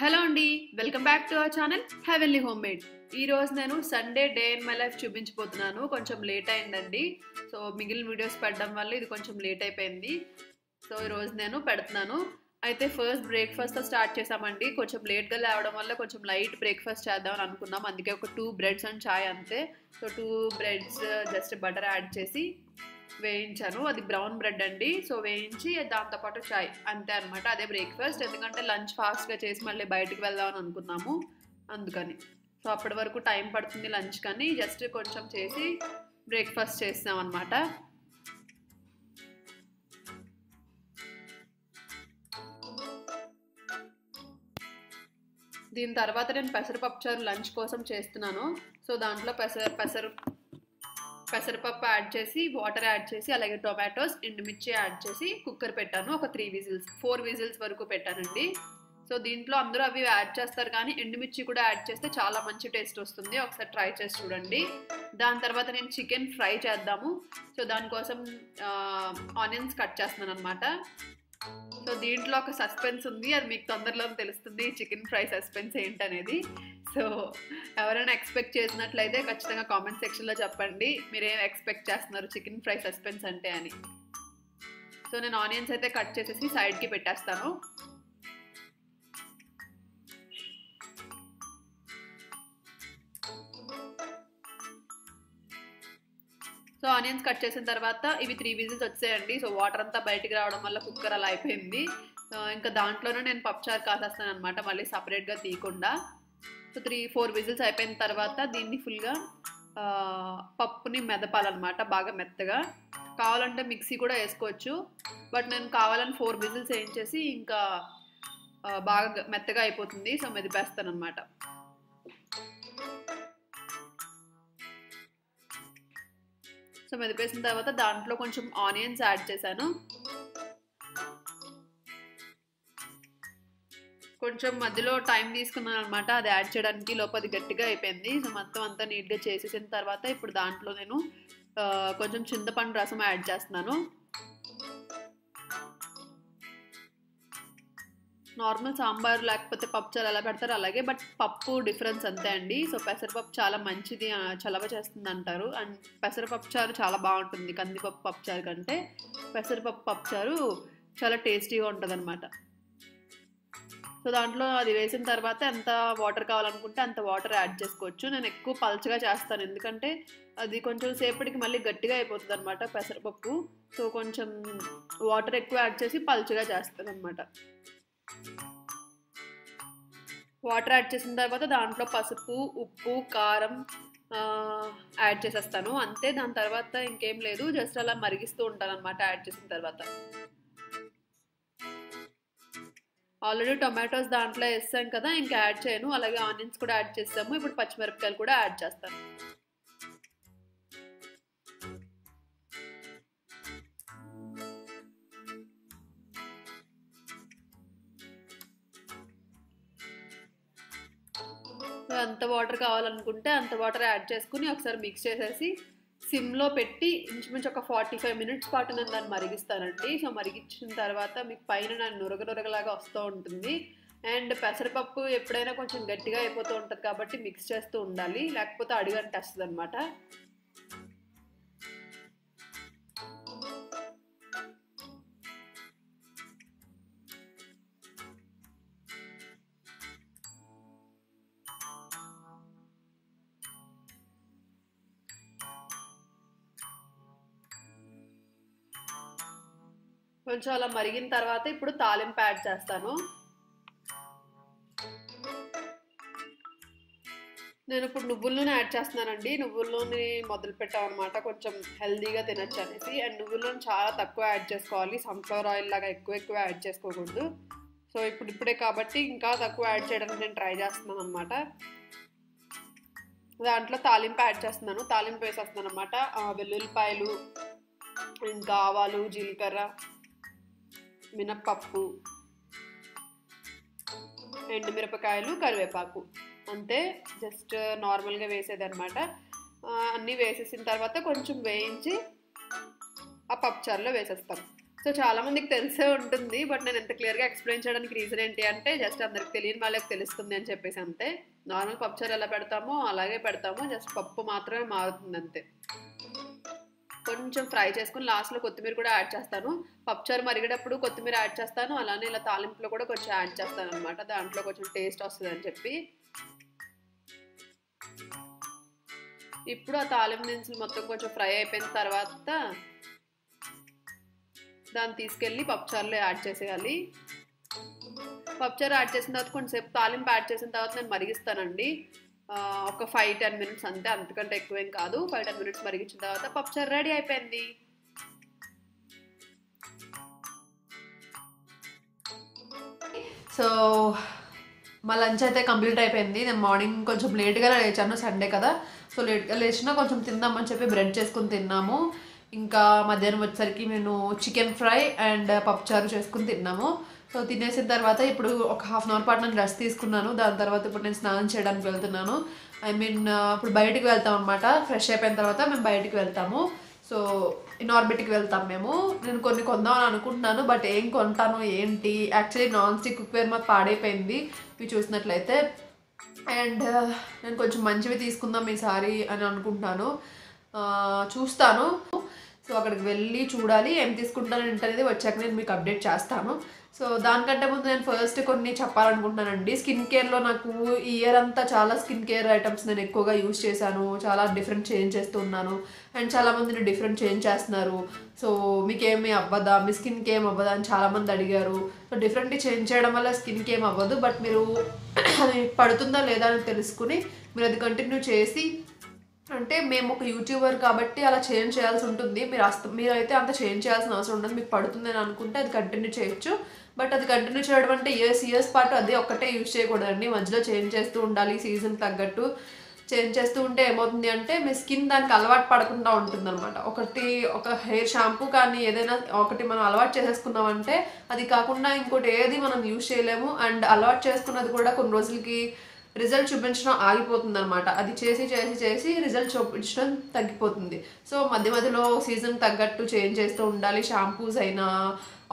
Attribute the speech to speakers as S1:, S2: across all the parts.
S1: Hello అండి welcome back to our channel heavenly home made ఈ రోజు నేను Sunday day in my life చూపించబోతున్నాను. కొంచెం లేట్ అయిందండి. సో మిగిలిన వీడియోస్ పెట్టడం వల్ల ఇది కొంచెం లేట్ అయిపోయింది. సో ఈరోజు నేను పెడుతున్నాను. అయితే ఫస్ట్ బ్రేక్ఫాస్ట్తో స్టార్ట్ చేసామండి. కొంచెం లేట్గా లేవడం వల్ల కొంచెం లైట్ బ్రేక్ఫాస్ట్ చేద్దామని అనుకున్నాం. అందుకే ఒక టూ బ్రెడ్స్ అండ్ చాయ్ అంతే. So two breads just butter add చేసి వేయించాను. అది బ్రౌన్ బ్రెడ్ అండి. సో వేయించి దాంతోపాటు చాయ్ అంతే అనమాట అదే బ్రేక్ఫాస్ట్. ఎందుకంటే లంచ్ ఫాస్ట్గా చేసి మళ్ళీ బయటకు వెళ్దామని అనుకున్నాము. అందుకని. సో అప్పటి వరకు టైం పడుతుంది లంచ్ కానీ జస్ట్ కొంచెం చేసి బ్రేక్ఫాస్ట్ చేస్తాం అనమాట దీని తర్వాత నేను పెసరపప్పు చారు లంచ్ కోసం చేస్తున్నాను. సో దాంట్లో పెసర పెసరు పెసరపప్పు యాడ్ చేసి వాటర్ యాడ్ చేసి అలాగే టొమాటోస్ ఎండుమిర్చి యాడ్ చేసి కుక్కర్ పెట్టాను. ఒక త్రీ విజిల్స్ ఫోర్ విజిల్స్ వరకు పెట్టానండి. సో దీంట్లో అందరూ అవి యాడ్ చేస్తారు కానీ ఎండుమిర్చి కూడా యాడ్ చేస్తే చాలా మంచి టేస్ట్ వస్తుంది. ఒకసారి ట్రై చేసి చూడండి. దాని తర్వాత నేను చికెన్ ఫ్రై చేద్దాము. సో దానికోసం ఆనియన్స్ కట్ చేస్తున్నాను అనమాట సో దీంట్లో ఒక సస్పెన్స్ ఉంది. అది మీకు తొందరలో తెలుస్తుంది. చికెన్ ఫ్రై సస్పెన్స్ ఏంటనేది. సో ఎవరైనా ఎక్స్పెక్ట్ చేసినట్లయితే ఖచ్చితంగా కామెంట్ సెక్షన్లో చెప్పండి. మీరేం ఎక్స్పెక్ట్ చేస్తున్నారు? చికెన్ ఫ్రై సస్పెన్స్ అంటే అని. సో నేను ఆనియన్స్ అయితే కట్ చేసేసి సైడ్కి పెట్టేస్తాను. సో ఆనియన్స్ కట్ చేసిన తర్వాత ఇవి త్రీ విజిల్స్ వచ్చాయండి. సో వాటర్ అంతా బయటికి రావడం వల్ల కుక్కర్ అలా అయిపోయింది. ఇంకా దాంట్లోనే నేను పప్చారు కాసేస్తాను అనమాట మళ్ళీ సపరేట్గా తీయకుండా. త్రీ ఫోర్ విజిల్స్ అయిపోయిన తర్వాత దీన్ని ఫుల్గా పప్పుని మెదపాలన్నమాట బాగా మెత్తగా. కావాలంటే మిక్సీ కూడా వేసుకోవచ్చు. బట్ నేను కావాలని ఫోర్ విజిల్స్ వేయించేసి ఇంకా బాగా మెత్తగా అయిపోతుంది. సో మెదిపేస్తాను అనమాట సో మెదిపేసిన తర్వాత దాంట్లో కొంచెం ఆనియన్స్ యాడ్ చేశాను. కొంచెం మధ్యలో టైం తీసుకున్నాను అనమాట అది యాడ్ చేయడానికి లోపది గట్టిగా అయిపోయింది. సో మొత్తం అంతా నీట్గా చేసేసిన తర్వాత ఇప్పుడు దాంట్లో నేను కొంచెం చింతపండు రసం యాడ్ చేస్తున్నాను. నార్మల్ సాంబార్ లేకపోతే పప్పు చాలా ఎలా పెడతారు అలాగే బట్ పప్పు డిఫరెన్స్ అంతే అండి. సో పెసరపప్పు చాలా మంచిది చలవ చేస్తుంది అంటారు అండ్ పెసరపప్పు చారు చాలా బాగుంటుంది. కందిపప్పు పప్పుచారు కంటే పెసరపప్పు పప్పుచారు చాలా టేస్టీగా ఉంటుంది అనమాట సో దాంట్లో అది వేసిన తర్వాత ఎంత వాటర్ కావాలనుకుంటే అంత వాటర్ యాడ్ చేసుకోవచ్చు. నేను ఎక్కువ పల్చగా చేస్తాను. ఎందుకంటే అది కొంచెం సేపటికి మళ్ళీ గట్టిగా అయిపోతుంది అనమాట పెసరపప్పు. సో కొంచెం వాటర్ ఎక్కువ యాడ్ చేసి పల్చగా చేస్తాను అనమాట వాటర్ యాడ్ చేసిన తర్వాత దాంట్లో పసుపు ఉప్పు కారం యాడ్ చేసేస్తాను. అంతే. దాని తర్వాత ఇంకేం లేదు. జస్ట్ అలా మరిగిస్తూ ఉంటాను అనమాట యాడ్ చేసిన తర్వాత. ఆల్రెడీ టొమాటోస్ దాంట్లో వేస్తాం కదా ఇంకా యాడ్ చేయను. అలాగే ఆనియన్స్ కూడా యాడ్ చేస్తాము. ఇప్పుడు పచ్చిమిరపకాయలు కూడా యాడ్ చేస్తాను. అంత వాటర్ కావాలనుకుంటే అంత వాటర్ యాడ్ చేసుకుని ఒకసారి మిక్స్ చేసేసి సిమ్లో పెట్టి ఇంచుమించు ఒక ఫార్టీ ఫైవ్ మినిట్స్ పాటు నేను దాన్ని మరిగిస్తానండి సో మరిగించిన తర్వాత మీకు పైన నన్ను నురగ నురగలాగా వస్తూ ఉంటుంది. అండ్ పెసరపప్పు ఎప్పుడైనా కొంచెం గట్టిగా అయిపోతూ ఉంటుంది కాబట్టి మిక్స్ చేస్తూ ఉండాలి. లేకపోతే అడుగంటేస్తుంది అనమాట కొంచెం అలా మరిగిన తర్వాత ఇప్పుడు తాలింపు యాడ్ చేస్తాను. నేను ఇప్పుడు నువ్వుల నూనె యాడ్ చేస్తున్నానండి. నువ్వుల నూనె మొదలు పెట్టామన్నమాట కొంచెం హెల్దీగా తినచ్చు అనేసి అండ్ నువ్వుల నూనె చాలా తక్కువ యాడ్ చేసుకోవాలి. సన్ఫ్లవర్ ఆయిల్ లాగా ఎక్కువ ఎక్కువ యాడ్ చేసుకోకూడదు. సో ఇప్పుడు ఇప్పుడే కాబట్టి ఇంకా తక్కువ యాడ్ చేయడానికి నేను ట్రై చేస్తున్నాను అనమాట దాంట్లో తాలింపు యాడ్ చేస్తున్నాను. తాలింపు వేసేస్తున్నాను అనమాట వెల్లుల్లిపాయలు ఇంకా ఆవాలు జీలకర్ర మినప్పప్పు ఎండు మిరపకాయలు కరివేపాకు. అంతే జస్ట్ నార్మల్గా వేసేది అనమాట అన్నీ వేసేసిన తర్వాత కొంచెం వేయించి ఆ పప్పుచారులో వేసేస్తాం. సో చాలామందికి తెలిసే ఉంటుంది బట్ నేను ఎంత క్లియర్గా ఎక్స్ప్లెయిన్ చేయడానికి రీజన్ ఏంటి అంటే జస్ట్ అందరికి తెలియని వాళ్ళకి తెలుస్తుంది అని చెప్పేసి అంతే. నార్మల్ పప్పుచారు ఎలా పెడతామో అలాగే పెడతాము. జస్ట్ పప్పు మాత్రమే మారుతుంది అంతే. కొంచెం ఫ్రై చేసుకుని లాస్ట్లో కొత్తిమీర కూడా యాడ్ చేస్తాను. పప్పుచారు మరిగేటప్పుడు కొత్తిమీర యాడ్ చేస్తాను. అలానే ఇలా తాలింపులో కూడా కొంచెం యాడ్ చేస్తాను అనమాట దాంట్లో కొంచెం టేస్ట్ వస్తుంది అని చెప్పి. ఇప్పుడు ఆ తాలింపు దినుసులు మొత్తం కొంచెం ఫ్రై అయిపోయిన తర్వాత దాన్ని తీసుకెళ్ళి పప్పుచారులో యాడ్ చేసేయాలి. పప్పుచారు యాడ్ చేసిన తర్వాత కొంచెంసేపు తాలింపు యాడ్ చేసిన తర్వాత నేను మరిగిస్తానండి. ఒక ఫైవ్ టెన్ మినిట్స్ అంతే అంతకంటే ఎక్కువేం కాదు. ఫైవ్ టెన్ మినిట్స్ మరిగించిన తర్వాత పప్పుచారు రెడీ అయిపోయింది. సో మా లంచ్ అయితే కంప్లీట్ అయిపోయింది. నేను మార్నింగ్ కొంచెం లేట్గా లేచాను సండే కదా. సో లేట్గా లేచినా కొంచెం తిందామని చెప్పి బ్రెడ్ చేసుకుని తిన్నాము. ఇంకా మధ్యాహ్నం వచ్చేసరికి నేను చికెన్ ఫ్రై అండ్ పప్పుచారు చేసుకుని తిన్నాము. సో తినేసిన తర్వాత ఇప్పుడు ఒక హాఫ్ అన్ అవర్ పాటు నేను రెస్ట్ తీసుకున్నాను. దాని తర్వాత ఇప్పుడు నేను స్నానం చేయడానికి వెళ్తున్నాను. ఐ మీన్ ఇప్పుడు బయటికి వెళ్తాం అనమాట ఫ్రెష్ అయిపోయిన తర్వాత మేము బయటికి వెళ్తాము. సో ఇన్ఆర్బిట్కి వెళ్తాం మేము. నేను కొన్ని కొందామని అనుకుంటున్నాను బట్ ఏం కొంటాను ఏంటి? యాక్చువల్లీ నాన్ స్టిక్ కుక్వేర్ మాకు పాడైపోయింది. ఇవి చూసినట్లయితే. అండ్ నేను కొంచెం మంచివి తీసుకుందాం ఈసారి అని అనుకుంటున్నాను. చూస్తాను. సో అక్కడికి వెళ్ళి చూడాలి. ఏం తీసుకుంటాను ఏంటనేది వచ్చాక నేను మీకు అప్డేట్ చేస్తాను. సో దానికంటే ముందు నేను ఫస్ట్ కొన్ని చెప్పాలనుకుంటున్నానండి. స్కిన్ కేర్లో నాకు ఈ ఇయర్ అంతా చాలా స్కిన్ కేర్ ఐటమ్స్ నేను ఎక్కువగా యూజ్ చేశాను. చాలా డిఫరెంట్ చేంజ్ చేస్తూ ఉన్నాను అండ్ చాలామందిని డిఫరెంట్ చేంజ్ చేస్తున్నారు. సో మీకేమి అవ్వదా? మీ స్కిన్కి ఏం అవ్వదా? అని చాలా మంది అడిగారు. సో డిఫరెంట్ చేంజ్ చేయడం వల్ల స్కిన్కి ఏం అవ్వదు. బట్ మీరు అది పడుతుందా లేదా అని తెలుసుకుని మీరు అది కంటిన్యూ చేసి అంటే మేము ఒక యూట్యూబర్ కాబట్టి అలా చేంజ్ చేయాల్సి ఉంటుంది. మీరు అస్త మీరైతే అంత చేంజ్ చేయాల్సిన అవసరం ఉండదు. మీకు పడుతుంది అని అనుకుంటే అది కంటిన్యూ చేయొచ్చు. బట్ అది కంటిన్యూ చేయడం అంటే ఇయర్స్ ఇయర్స్ పాటు అదే ఒక్కటే యూజ్ చేయకూడదండి. మధ్యలో చేంజ్ చేస్తూ ఉండాలి. సీజన్ తగ్గట్టు చేంజ్ చేస్తూ ఉంటే ఏమవుతుంది అంటే మీ స్కిన్ దానికి అలవాటు పడకుండా ఉంటుంది అనమాట ఒకటి ఒక హెయిర్ షాంపూ కానీ ఏదైనా ఒకటి మనం అలవాటు చేసేసుకున్నామంటే అది కాకుండా ఇంకోటి ఏది మనం యూజ్ చేయలేము. అండ్ అలవాటు చేసుకున్నది కూడా కొన్ని రోజులకి రిజల్ట్ చూపించడం ఆగిపోతుంది అనమాట అది చేసి చేసి చేసి రిజల్ట్ చూపించడం తగ్గిపోతుంది. సో మధ్య మధ్యలో సీజన్ తగ్గట్టు చేంజ్ చేస్తూ ఉండాలి. షాంపూస్ అయినా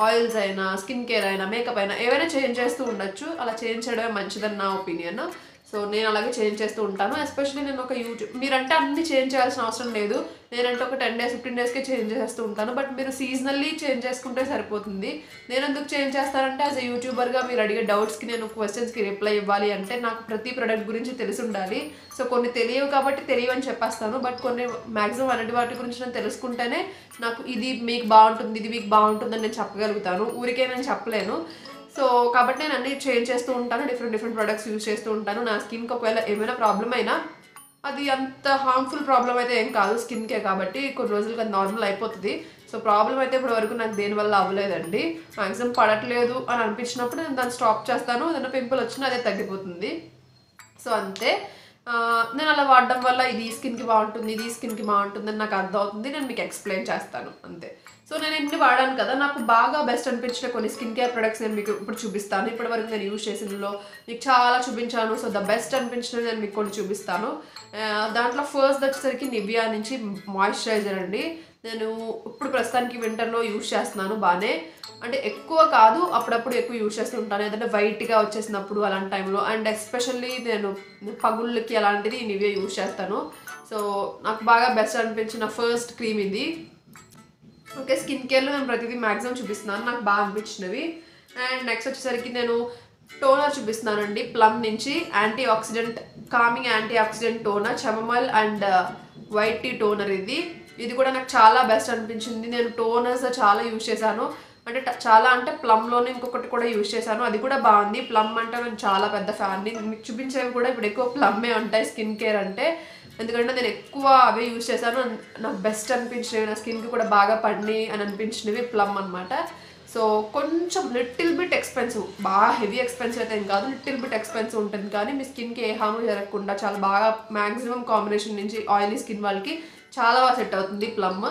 S1: ఆయిల్స్ అయినా స్కిన్ కేర్ అయినా మేకప్ అయినా ఏవైనా చేంజ్ చేస్తూ ఉండొచ్చు. అలా చేంజ్ చేయడమే మంచిదని నా ఒపీనియన్. సో నేను అలాగే చేంజ్ చేస్తూ ఉంటాను. ఎస్పెషల్లీ నేను ఒక యూట్యూబ్ మీరంటే అన్ని చేంజ్ చేయాల్సిన అవసరం లేదు. నేనంటే ఒక టెన్ డేస్ ఫిఫ్టీన్ డేస్కే చేంజ్ చేస్తూ ఉంటాను. బట్ మీరు సీజనల్లీ చేంజ్ చేసుకుంటే సరిపోతుంది. నేను ఎందుకు చేంజ్ చేస్తానంటే యాజ్ ఎ యూట్యూబర్గా మీరు అడిగే డౌట్స్కి నేను క్వశ్చన్స్కి రిప్లై ఇవ్వాలి అంటే నాకు ప్రతి ప్రొడక్ట్ గురించి తెలిసి ఉండాలి. సో కొన్ని తెలియవు కాబట్టి తెలియవని చెప్పేస్తాను. బట్ కొన్ని మ్యాక్సిమం అన్నిటి వాటి గురించి నేను తెలుసుకుంటేనే నాకు ఇది మీకు బాగుంటుంది ఇది మీకు బాగుంటుందని నేను చెప్పగలుగుతాను. ఊరికే నేను చెప్పలేను. సో కాబట్టి నేను అన్ని చేంజ్ చేస్తూ ఉంటాను డిఫరెంట్ డిఫరెంట్ ప్రొడక్ట్స్ యూజ్ చేస్తూ ఉంటాను. నా స్కిన్కి ఒకవేళ ఏమైనా ప్రాబ్లం అయినా అది అంత హార్మ్ఫుల్ ప్రాబ్లం అయితే ఏం కాదు స్కిన్కే కాబట్టి కొన్ని రోజులకి అది నార్మల్ అయిపోతుంది. సో ప్రాబ్లం అయితే ఇప్పటి వరకు నాకు దేనివల్ల అవ్వలేదండి. మ్యాక్సిమం పడట్లేదు అని అనిపించినప్పుడు నేను దాన్ని స్టాప్ చేస్తాను. ఏదైనా పింపుల్ వచ్చినా అదే తగ్గిపోతుంది. సో అంతే. నేను అలా వాడడం వల్ల ఇది స్కిన్కి బాగుంటుంది ఇది స్కిన్కి బాగుంటుంది అని నాకు అర్థం అవుతుంది నేను మీకు ఎక్స్ప్లెయిన్ చేస్తాను. అంతే. సో నేను ఇన్ని వాడాను కదా నాకు బాగా బెస్ట్ అనిపించిన కొన్ని స్కిన్ కేర్ ప్రొడక్ట్స్ నేను మీకు ఇప్పుడు చూపిస్తాను. ఇప్పటి వరకు నేను యూజ్ చేసినలో మీకు చాలా చూపించాను. సో ద బెస్ట్ అనిపించినవి నేను మీకు కొన్ని చూపిస్తాను. దాంట్లో ఫస్ట్ వచ్చేసరికి నివియా నుంచి మాయిశ్చరైజర్ అండి. నేను ఇప్పుడు ప్రస్తుతానికి వింటర్లో యూజ్ చేస్తున్నాను బాగానే అంటే ఎక్కువ కాదు అప్పుడప్పుడు ఎక్కువ యూజ్ చేస్తూ ఉంటాను ఏదంటే వైట్గా వచ్చేసినప్పుడు అలాంటి టైంలో అండ్ ఎస్పెషల్లీ నేను పగుళ్ళకి అలాంటిది నివే యూజ్ చేస్తాను. సో నాకు బాగా బెస్ట్ అనిపించిన ఫస్ట్ క్రీమ్ ఇది. ఓకే స్కిన్ కేర్లో నేను ప్రతిదీ మ్యాక్సిమం చూపిస్తున్నాను. నాకు బాగా అనిపించినవి. అండ్ నెక్స్ట్ వచ్చేసరికి నేను టోనర్ చూపిస్తున్నానండి ప్లమ్ నుంచి antioxidant coming antioxidant toner chamomile and white tea toner ఇది. ఇది కూడా నాకు చాలా బెస్ట్ అనిపించింది. నేను టోనర్స్ చాలా యూజ్ చేశాను. అంటే చాలా అంటే ప్లమ్లోనే ఇంకొకటి కూడా యూజ్ చేశాను. అది కూడా బాగుంది. ప్లమ్ అంటే నేను చాలా పెద్ద ఫ్యాన్ని మీకు చూపించేవి కూడా ఇప్పుడు ఎక్కువ ప్లమ్మే ఉంటాయి స్కిన్ కేర్ అంటే. ఎందుకంటే నేను ఎక్కువ అవే యూజ్ చేశాను. నాకు బెస్ట్ అనిపించినవి నా స్కిన్కి కూడా బాగా పడినాయి అని అనిపించినవి ప్లమ్ అనమాట సో కొంచెం లిటిల్ బిట్ ఎక్స్పెన్సివ్ బాగా హెవీ ఎక్స్పెన్సివ్ అయితే ఏం కాదు లిటిల్ బిట్ ఎక్స్పెన్సివ్ ఉంటుంది. కానీ మీ స్కిన్కి ఏ హామీ జరగకుండా చాలా బాగా మ్యాక్సిమం కాంబినేషన్ నుంచి ఆయిలీ స్కిన్ వాళ్ళకి చాలా బాగా సెట్ అవుతుంది ప్లమ్.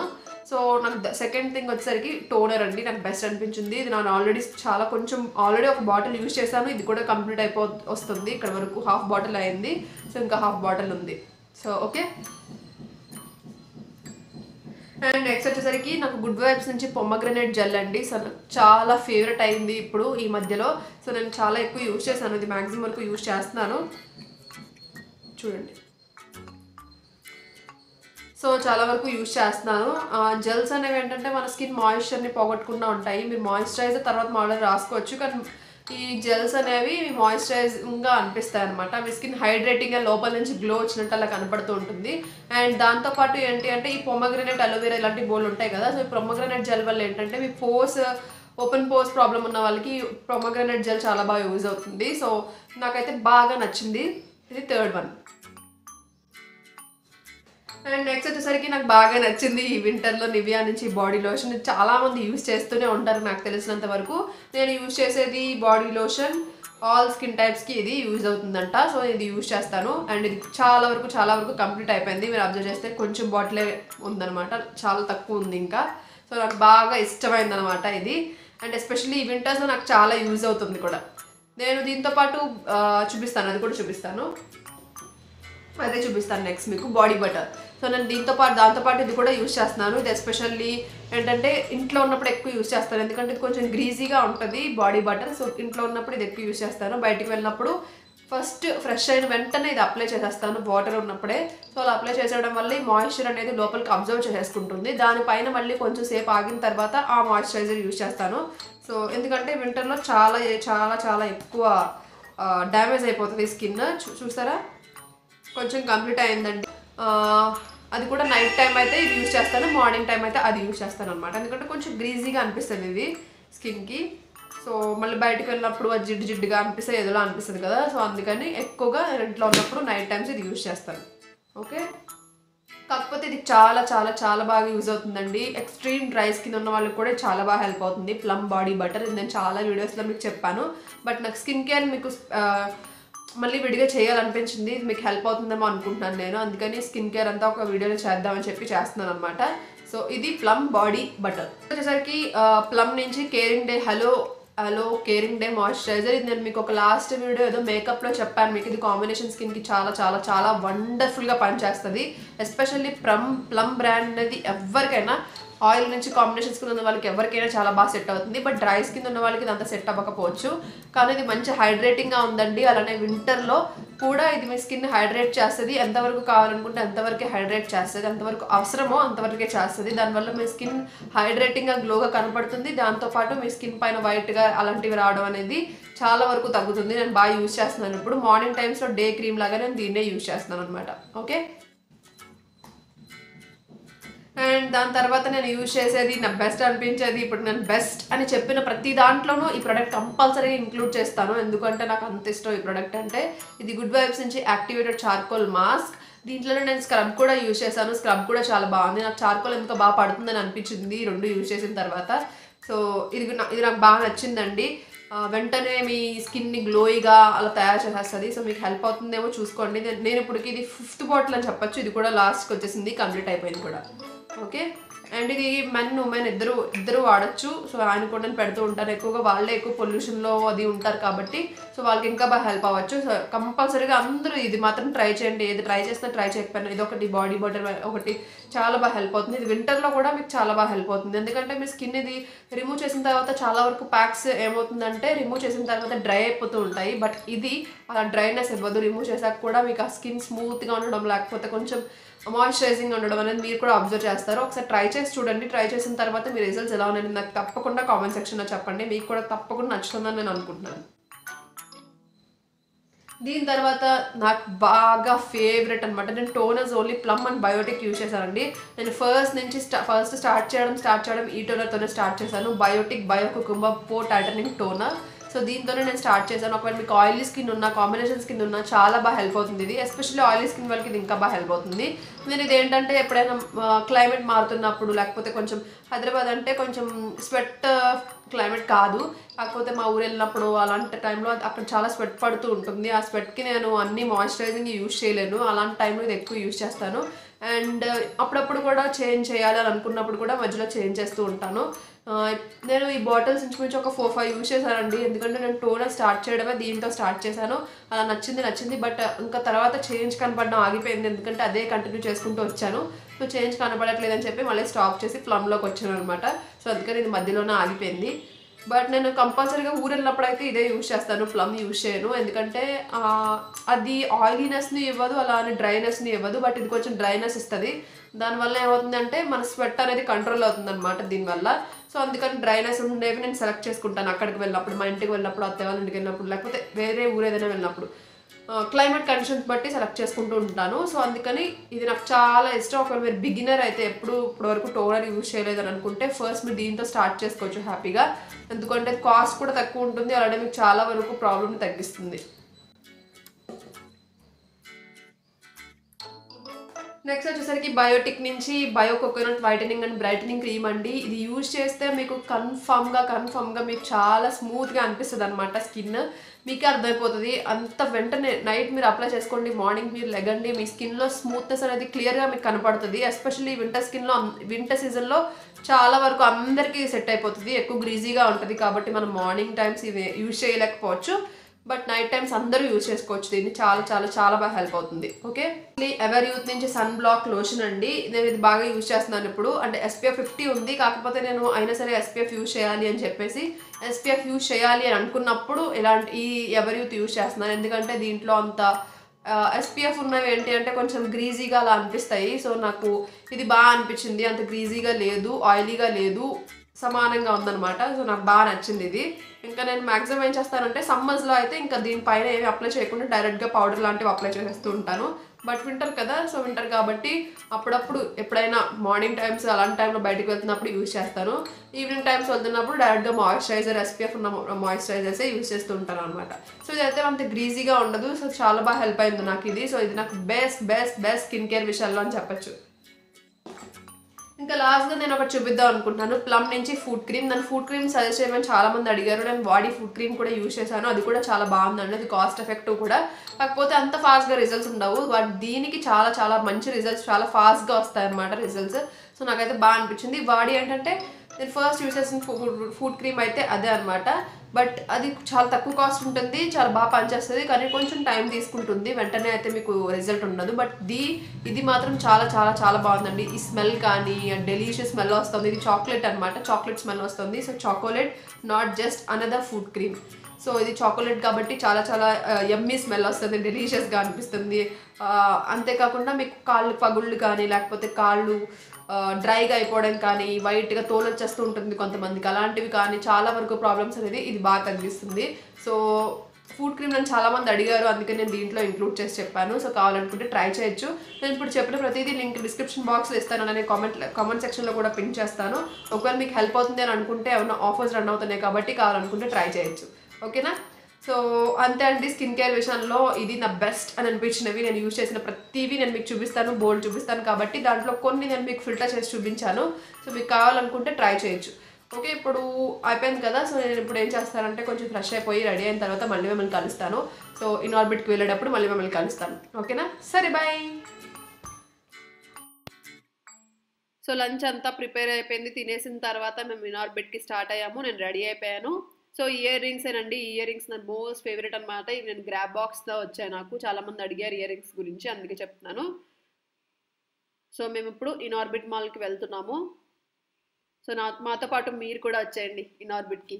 S1: సో నాకు సెకండ్ థింగ్ వచ్చేసరికి టోనర్ అండి. నాకు బెస్ట్ అనిపించింది. ఇది నేను ఆల్రెడీ చాలా కొంచెం ఆల్రెడీ ఒక బాటిల్ యూజ్ చేశాను. ఇది కూడా కంప్లీట్ అయిపో వస్తుంది. ఇక్కడ వరకు హాఫ్ బాటిల్ అయింది. సో ఇంకా హాఫ్ బాటిల్ ఉంది. సో ఓకే అండ్ నెక్స్ట్ వచ్చేసరికి నాకు గుడ్ వైబ్స్ నుంచి పొమ్మగ్రనేట్ జెల్ అండి. సో నాకు చాలా ఫేవరెట్ అయింది ఇప్పుడు ఈ మధ్యలో. సో నేను చాలా ఎక్కువ యూజ్ చేశాను. ఇది మ్యాక్సిమం వరకు యూజ్ చేస్తున్నాను. చూడండి. సో చాలా వరకు యూజ్ చేస్తున్నాను. జెల్స్ అనేవి ఏంటంటే మన స్కిన్ మాయిశ్చర్ని పోగొట్టుకుండా ఉంటాయి. మీరు మాయిశ్చరైజర్ తర్వాత మళ్ళీ రాసుకోవచ్చు. కానీ ఈ జెల్స్ అనేవి మాయిశ్చరైజింగ్గా అనిపిస్తాయి అనమాట మీ స్కిన్ హైడ్రేటింగ్గా లోపల నుంచి గ్లో వచ్చినట్టు అలా కనపడుతూ ఉంటుంది. అండ్ దాంతోపాటు ఏంటి అంటే ఈ పొమ్మగ్రనేట్ అలోవేరా ఇలాంటి బోల్ ఉంటాయి కదా. సో ఈ పొమ్మగ్రనేట్ జెల్ వల్ల ఏంటంటే మీ పోస్ ఓపెన్ పోస్ ప్రాబ్లం ఉన్న వాళ్ళకి పొమగ్రనేట్ జెల్ చాలా బాగా యూజ్ అవుతుంది. సో నాకైతే బాగా నచ్చింది. ఇది థర్డ్ వన్ అండ్ నెక్స్ట్ వచ్చేసరికి నాకు బాగా నచ్చింది ఈ వింటర్లో నివియా నుంచి బాడీ లోషన్ చాలామంది యూస్ చేస్తూనే ఉంటారు నాకు తెలిసినంత వరకు. నేను యూస్ చేసేది బాడీ లోషన్ ఆల్ స్కిన్ టైప్స్కి ఇది యూజ్ అవుతుందంట. సో ఇది యూజ్ చేస్తాను. అండ్ ఇది చాలా వరకు చాలా వరకు కంప్లీట్ అయిపోయింది. మీరు అబ్జర్వ్ చేస్తే కొంచెం బాటిలే ఉందనమాట చాలా తక్కువ ఉంది ఇంకా. సో నాకు బాగా ఇష్టమైందనమాట ఇది. అండ్ ఎస్పెషల్లీ ఈ వింటర్స్లో నాకు చాలా యూజ్ అవుతుంది కూడా. నేను దీంతో పాటు చూపిస్తాను. అది కూడా చూపిస్తాను. అదే చూపిస్తాను నెక్స్ట్ మీకు. బాడీ బటర్ సో నేను దీంతో పాటు దాంతోపాటు ఇది కూడా యూస్ చేస్తున్నాను. ఇది ఎస్పెషల్లీ ఏంటంటే ఇంట్లో ఉన్నప్పుడు ఎక్కువ యూస్ చేస్తాను. ఎందుకంటే ఇది కొంచెం గ్రీజీగా ఉంటుంది బాడీ బటర్ సో ఇంట్లో ఉన్నప్పుడు ఇది ఎక్కువ యూస్ చేస్తాను. బయటికి వెళ్ళినప్పుడు ఫస్ట్ ఫ్రెష్ అయిన వెంటనే ఇది అప్లై చేసేస్తాను వాటర్ ఉన్నప్పుడే. సో అలా అప్లై చేసేయడం వల్ల ఈ మాయిశ్చర్ అనేది లోపలికి అబ్జర్వ్ చేసేసుకుంటుంది. దానిపైన మళ్ళీ కొంచెం సేపు ఆగిన తర్వాత ఆ మాయిశ్చరైజర్ యూజ్ చేస్తాను. సో ఎందుకంటే వింటర్లో చాలా చాలా చాలా ఎక్కువ డ్యామేజ్ అయిపోతుంది స్కిన్. చూసారా? కొంచెం కంప్లీట్ అయిందండి. అది కూడా నైట్ టైం అయితే ఇది యూజ్ చేస్తాను మార్నింగ్ టైం అయితే అది యూజ్ చేస్తాను అనమాట ఎందుకంటే కొంచెం గ్రీజీగా అనిపిస్తుంది ఇది స్కిన్కి సో మళ్ళీ బయటకు వెళ్ళినప్పుడు అది జిడ్డు జిడ్డుగా అనిపిస్తే ఏదోలా అనిపిస్తుంది కదా. సో అందుకని ఎక్కువగా ఇంట్లో ఉన్నప్పుడు నైట్ టైమ్స్ ఇది యూజ్ చేస్తాను. ఓకే కాకపోతే ఇది చాలా చాలా చాలా బాగా యూజ్ అవుతుందండి. ఎక్స్ట్రీమ్ డ్రై స్కిన్ ఉన్న వాళ్ళకి కూడా చాలా బాగా హెల్ప్ అవుతుంది. ప్లమ్ బాడీ బటర్ ఇది నేను చాలా వీడియోస్లో మీకు చెప్పాను. బట్ నాకు స్కిన్ కేర్ మీకు మళ్ళీ విడిగా చేయాలనిపించింది ఇది మీకు హెల్ప్ అవుతుందేమో అనుకుంటున్నాను నేను. అందుకని స్కిన్ కేర్ అంతా ఒక వీడియోలో చేద్దామని చెప్పి చేస్తున్నాను అనమాట సో ఇది ప్లమ్ బాడీ బటర్ వచ్చేసరికి ప్లమ్ నుంచి caring day hello hello caring day moisturiser ఇది నేను మీకు ఒక లాస్ట్ వీడియో ఏదో మేకప్లో చెప్పాను మీకు. ఇది కాంబినేషన్ స్కిన్కి చాలా చాలా చాలా వండర్ఫుల్గా పనిచేస్తుంది. ఎస్పెషల్లీ ప్లమ్ ప్లమ్ బ్రాండ్ అనేది ఎవరికైనా ఆయిల్ నుంచి కాంబినేషన్ స్కిన్ ఉన్న వాళ్ళకి ఎవరికైనా చాలా బాగా సెట్ అవుతుంది. బట్ డ్రై స్కిన్ ఉన్న వాళ్ళకి ఇది అంత సెట్ అవ్వకపోవచ్చు. కానీ ఇది మంచి హైడ్రేటింగ్గా ఉందండి. అలానే వింటర్లో కూడా ఇది మీ స్కిన్ హైడ్రేట్ చేస్తుంది. ఎంతవరకు కావాలనుకుంటే అంతవరకే హైడ్రేట్ చేస్తుంది. ఎంతవరకు అవసరమో అంతవరకే చేస్తుంది. దానివల్ల మీ స్కిన్ హైడ్రేటింగ్గా గ్లోగా కనపడుతుంది. దాంతోపాటు మీ స్కిన్ పైన వైట్గా అలాంటివి రావడం అనేది చాలా వరకు తగ్గుతుంది. నేను బాగా యూజ్ చేస్తున్నాను ఇప్పుడు. మార్నింగ్ టైమ్స్లో డే క్రీమ్ లాగా నేను దీన్నే యూజ్ చేస్తున్నాను అనమాట ఓకే? అండ్ దాని తర్వాత నేను యూజ్ చేసేది నా బెస్ట్ అనిపించేది ఇప్పుడు నేను బెస్ట్ అని చెప్పిన ప్రతి దాంట్లోనూ ఈ ప్రోడక్ట్ కంపల్సరీగా ఇంక్లూడ్ చేస్తాను. ఎందుకంటే నాకు అంత ఇష్టం ఈ ప్రోడక్ట్ అంటే. ఇది గుడ్ వైబ్స్ నుంచి యాక్టివేటెడ్ చార్కోల్ మాస్క్ దీంట్లోనే నేను స్క్రబ్ కూడా యూజ్ చేశాను. స్క్రబ్ కూడా చాలా బాగుంది. నాకు చార్కోల్ ఇంకా బాగా పడుతుందని అనిపించింది రెండు యూజ్ చేసిన తర్వాత. సో ఇది ఇది నాకు బాగా నచ్చిందండి. వెంటనే మీ స్కిన్ని గ్లోయిగా అలా తయారు చేసేస్తుంది. సో మీకు హెల్ప్ అవుతుందేమో చూసుకోండి. నేను- ఇప్పటికి ఇది ఫిఫ్త్ బాటిల్ అని చెప్పచ్చు. ఇది కూడా లాస్ట్కి వచ్చేసింది. కంప్లీట్ అయిపోయింది కూడా. ఓకే? అండ్ ఇది మెన్ ఉమెన్ ఇద్దరు ఇద్దరు వాడచ్చు. సో ఆయన కూడా నేను పెడుతూ ఉంటాను ఎక్కువగా వాళ్ళే ఎక్కువ పొల్యూషన్లో అది ఉంటారు కాబట్టి. సో వాళ్ళకి ఇంకా బాగా హెల్ప్ అవ్వచ్చు. సో కంపల్సరీగా అందరూ ఇది మాత్రం ట్రై చేయండి. ఏది ట్రై చేసినా ట్రై చేయకపోయినా ఇది ఒకటి బాడీ బటర్ ఒకటి చాలా బాగా హెల్ప్ అవుతుంది. ఇది వింటర్లో కూడా మీకు చాలా బాగా హెల్ప్ అవుతుంది. ఎందుకంటే మీ స్కిన్ ఇది రిమూవ్ చేసిన తర్వాత చాలా వరకు ప్యాక్స్ ఏమవుతుందంటే రిమూవ్ చేసిన తర్వాత డ్రై అయిపోతూ ఉంటాయి. బట్ ఇది అలా డ్రైనెస్ ఇవ్వదు. రిమూవ్ చేశాక కూడా మీకు ఆ స్కిన్ స్మూత్గా ఉండడం లేకపోతే కొంచెం మాయిశ్చరైజింగ్ ఉండడం అనేది మీరు కూడా అబ్జర్వ్ చేస్తారు. ఒకసారి ట్రై చేసి చూడండి. ట్రై చేసిన తర్వాత మీ రిజల్ట్స్ ఎలా ఉన్నాయని నాకు తప్పకుండా కామెంట్ సెక్షన్లో చెప్పండి. మీకు కూడా తప్పకుండా నచ్చుతుందని నేను అనుకుంటున్నాను. దీని తర్వాత నాకు బాగా ఫేవరెట్ అనమాట నేను toners only plum and Biotique use చేశానండి. నేను ఫస్ట్ నుంచి ఫస్ట్ స్టార్ట్ చేయడం స్టార్ట్ చేయడం ఈ టోనర్తోనే స్టార్ట్ చేశాను. Biotique bio cucumber pore tightening toner so దీంతోనే నేను స్టార్ట్ చేశాను. ఒకవేళ మీకు ఆయిలీ స్కిన్ ఉన్న కాంబినేషన్ స్కిన్ ఉన్న చాలా బాగా హెల్ప్ అవుతుంది ఇది. ఎస్పెషల్లీ ఆయిలీ స్కిన్ వాళ్ళకి ఇది ఇంకా బాగా హెల్ప్ అవుతుంది. నేను ఇది ఏంటంటే ఎప్పుడైనా క్లైమేట్ మారుతున్నప్పుడు లేకపోతే కొంచెం హైదరాబాద్ అంటే కొంచెం స్వెట్ క్లైమేట్ కాదు. కాకపోతే మా ఊరు వెళ్ళినప్పుడు అలాంటి టైంలో అక్కడ చాలా స్వెట్ పడుతూ ఉంటుంది. ఆ స్వెట్కి నేను అన్ని మాయిశ్చరైజింగ్ యూజ్ చేయలేను. అలాంటి టైంలో ఇది ఎక్కువ యూజ్ చేస్తాను. అండ్ అప్పుడప్పుడు కూడా చేంజ్ చేయాలి అని అనుకున్నప్పుడు కూడా మధ్యలో చేంజ్ చేస్తూ ఉంటాను. నేను ఈ బాటిల్స్ ఇంచుమించు ఒక ఫోర్ ఫైవ్ యూజ్ చేశానండి. ఎందుకంటే నేను టోనర్ స్టార్ట్ చేయడమే దీంతో స్టార్ట్ చేశాను. అలా నచ్చింది నచ్చింది బట్ ఇంకా తర్వాత చేంజ్ కనపడడం ఆగిపోయింది. ఎందుకంటే అదే కంటిన్యూ చేసుకుంటూ వచ్చాను. సో చేంజ్ కనపడట్లేదని చెప్పి మళ్ళీ స్టాప్ చేసి ప్లమ్లోకి వచ్చాను అనమాట సో అందుకని ఇది మధ్యలోనే ఆగిపోయింది. బట్ నేను కంపల్సరీగా ఊరు వెళ్ళినప్పుడు అయితే ఇదే యూజ్ చేస్తాను. ప్లమ్ యూస్ చేయను. ఎందుకంటే అది ఆయిలీనెస్ని ఇవ్వదు అలా అని డ్రైనెస్ని ఇవ్వదు బట్ ఇది కొంచెం డ్రైనెస్ ఇస్తుంది. దానివల్ల ఏమవుతుందంటే మన స్వెట్ అనేది కంట్రోల్ అవుతుంది అనమాట దీనివల్ల. సో అందుకని డ్రైనెస్ ఉండేవి నేను సెలెక్ట్ చేసుకుంటాను అక్కడికి వెళ్ళినప్పుడు మా ఇంటికి వెళ్ళినప్పుడు అత్తయ్య వాళ్ళ ఇంటికి వెళ్ళినప్పుడు లేకపోతే వేరే ఊరు ఏదైనా వెళ్ళినప్పుడు. క్లైమేట్ కండిషన్స్ బట్టి సెలెక్ట్ చేసుకుంటూ ఉంటాను. సో అందుకని ఇది నాకు చాలా ఇష్టం. ఒకవేళ మీరు బిగినర్ అయితే ఎప్పుడు ఇప్పటివరకు టోనర్ యూజ్ చేయలేదని అనుకుంటే ఫస్ట్ మీరు దీంతో స్టార్ట్ చేసుకోవచ్చు హ్యాపీగా. ఎందుకంటే కాస్ట్ కూడా తక్కువ ఉంటుంది. అలానే మీకు చాలా వరకు ప్రాబ్లమ్ తగ్గిస్తుంది. నెక్స్ట్ వచ్చేసరికి బయోటిక్ నుంచి bio coconut whitening and brightening cream అండి. ఇది యూజ్ చేస్తే మీకు కన్ఫామ్గా కన్ఫామ్గా మీకు చాలా స్మూత్గా అనిపిస్తుంది అనమాట స్కిన్ మీకే అర్థమైపోతుంది. అంత వెంటనే నైట్ మీరు అప్లై చేసుకోండి మార్నింగ్ మీరు లెగండి మీ స్కిన్లో స్మూత్నెస్ అనేది క్లియర్గా మీకు కనపడుతుంది. ఎస్పెషల్లీ వింటర్ స్కిన్లో వింటర్ సీజన్లో చాలా వరకు అందరికీ సెట్ అయిపోతుంది. ఎక్కువ గ్రీజీగా ఉంటుంది కాబట్టి మనం మార్నింగ్ టైమ్స్ ఇది యూజ్ చేయలేకపోవచ్చు. బట్ నైట్ టైమ్స్ అందరూ యూజ్ చేసుకోవచ్చు. దీన్ని చాలా చాలా చాలా బాగా హెల్ప్ అవుతుంది. ఓకే? ఎవర్ యూత్ నుంచి సన్ బ్లాక్ లోషన్ అండి నేను ఇది బాగా యూజ్ చేస్తున్నాను ఇప్పుడు. అంటే ఎస్పీఎఫ్ ఫిఫ్టీ ఉంది కాకపోతే నేను అయినా సరే ఎస్పీఎఫ్ యూజ్ చేయాలి అని చెప్పేసి ఎస్పీఎఫ్ యూజ్ చేయాలి అని అనుకున్నప్పుడు ఇలాంటి ఈ ఎవర్ యూత్ యూజ్ చేస్తున్నాను. ఎందుకంటే దీంట్లో అంత ఎస్పీఎఫ్ ఉన్నవి ఏంటి అంటే కొంచెం గ్రీజీగా అలా అనిపిస్తాయి. సో నాకు ఇది బాగా అనిపించింది. అంత గ్రీజీగా లేదు ఆయిలీగా లేదు. సమానంగా ఉందన్నమాట. సో నాకు బాగా నచ్చింది ఇది. ఇంకా నేను మ్యాక్సిమం ఏం చేస్తానంటే సమ్మర్స్లో అయితే ఇంకా దీనిపైన ఏమి అప్లై చేయకుండా డైరెక్ట్గా పౌడర్ లాంటివి అప్లై చేసేస్తూ ఉంటాను. బట్ వింటర్ కదా సో వింటర్ కాబట్టి అప్పుడప్పుడు ఎప్పుడైనా మార్నింగ్ టైమ్స్ అలాంటి టైంలో బయటకు వెళ్తున్నప్పుడు యూజ్ చేస్తాను. ఈవినింగ్ టైమ్స్ వెళ్తున్నప్పుడు డైరెక్ట్గా మాయిశ్చరైజర్ ఎస్పీఎఫ్ ఉన్న మాయిశ్చరైజర్సే యూజ్ చేస్తూ ఉంటాను అనమాట సో ఇదైతే అంత గ్రీజీగా ఉండదు. సో చాలా బాగా హెల్ప్ అయింది నాకు ఇది. సో ఇది నాకు best best best skin care విషయాల్లో అని చెప్పొచ్చు. ఇంకా లాస్ట్గా నేను ఒకటి చూపిద్దాం అనుకుంటున్నాను. ప్లమ్ నుంచి ఫుడ్ క్రీమ్ నన్ను ఫుడ్ క్రీమ్ సజెస్ట్ చేయమని చాలామంది అడిగారు. నేను బాడీ ఫుడ్ క్రీమ్ కూడా యూజ్ చేశాను. అది కూడా చాలా బాగుందండి అది కాస్ట్ ఎఫెక్టివ్ కూడా. కాకపోతే అంత ఫాస్ట్గా రిజల్ట్స్ ఉండవు. బట్ దీనికి చాలా చాలా మంచి రిజల్ట్స్ చాలా ఫాస్ట్గా వస్తాయి అనమాట రిజల్ట్స్ సో నాకైతే బాగా అనిపించింది. బాడీ ఏంటంటే నేను ఫస్ట్ యూజ్ చేసిన ఫుడ్ ఫుడ్ క్రీమ్ అయితే అదే అనమాట బట్ అది చాలా తక్కువ కాస్ట్ ఉంటుంది చాలా బాగా పనిచేస్తుంది. కానీ కొంచెం టైం తీసుకుంటుంది. వెంటనే అయితే మీకు రిజల్ట్ ఉండదు. బట్ ది ఇది మాత్రం చాలా చాలా చాలా బాగుందండి. ఈ స్మెల్ కానీ డెలీషియస్ స్మెల్ వస్తుంది. ఇది చాక్లెట్ అనమాట చాక్లెట్ స్మెల్ వస్తుంది. So chocolate not just another foot cream so ఇది చాకోలెట్ కాబట్టి చాలా చాలా ఎమ్మీ స్మెల్ వస్తుంది. డెలీషియస్గా అనిపిస్తుంది. అంతేకాకుండా మీకు కాళ్ళు పగుళ్ళు కానీ లేకపోతే కాళ్ళు డ్రైగా అయిపోవడం కానీ వైట్గా తోలు వచ్చేస్తూ ఉంటుంది కొంతమందికి. అలాంటివి కానీ చాలా వరకు ప్రాబ్లమ్స్ అనేది ఇది బాగా తగ్గిస్తుంది. సో ఫుడ్ క్రీమ్ నన్ను చాలామంది అడిగారు. అందుకే నేను దీంట్లో ఇంక్లూడ్ చేసి చెప్పాను. సో కావాలనుకుంటే ట్రై చేయొచ్చు. నేను ఇప్పుడు చెప్పిన ప్రతిదీ లింక్ డిస్క్రిప్షన్ బాక్స్లో ఇస్తాను. నేను కామెంట్ కామెంట్ సెక్షన్లో కూడా పిన్ చేస్తాను. ఒకవేళ మీకు హెల్ప్ అవుతుంది అని అనుకుంటే ఏమైనా ఆఫర్స్ రన్ అవుతున్నాయి కాబట్టి కావాలనుకుంటే ట్రై చేయొచ్చు. ఓకేనా? సో అంతే అండి స్కిన్ కేర్ విషయంలో ఇది నా బెస్ట్ అని అనిపించినవి. నేను యూజ్ చేసిన ప్రతివి నేను మీకు చూపిస్తాను బోల్డ్ చూపిస్తాను కాబట్టి దాంట్లో కొన్ని నేను మీకు ఫిల్టర్ చేసి చూపించాను. సో మీకు కావాలనుకుంటే ట్రై చేయొచ్చు. ఓకే ఇప్పుడు అయిపోయింది కదా? సో నేను ఇప్పుడు ఏం చేస్తానంటే కొంచెం ఫ్రెష్ అయిపోయి రెడీ అయిన తర్వాత మళ్ళీ మిమ్మల్ని కలుస్తాను. సో ఇన్ఆర్బిట్కి వెళ్ళేటప్పుడు మళ్ళీ మిమ్మల్ని కలుస్తాను. ఓకేనా? సరే బాయ్ సో లంచ్ అంతా ప్రిపేర్ అయిపోయింది. తినేసిన తర్వాత మేము ఇనార్బిట్కి స్టార్ట్ అయ్యాము. నేను రెడీ అయిపోయాను. సో ఇయర్ రింగ్స్ అండి ఇయర్ రింగ్స్ నా మోస్ట్ ఫేవరెట్ అనమాట ఇవి నేను గ్రాబ్ బాక్స్లో వచ్చాయి నాకు. చాలామంది అడిగారు ఇయర్ రింగ్స్ గురించి అందుకే చెప్తున్నాను. సో మేము ఇప్పుడు ఇనార్బిట్ మాల్కి వెళ్తున్నాము. సో నా మాతో పాటు మీరు కూడా వచ్చేయండి ఇనార్బిట్కి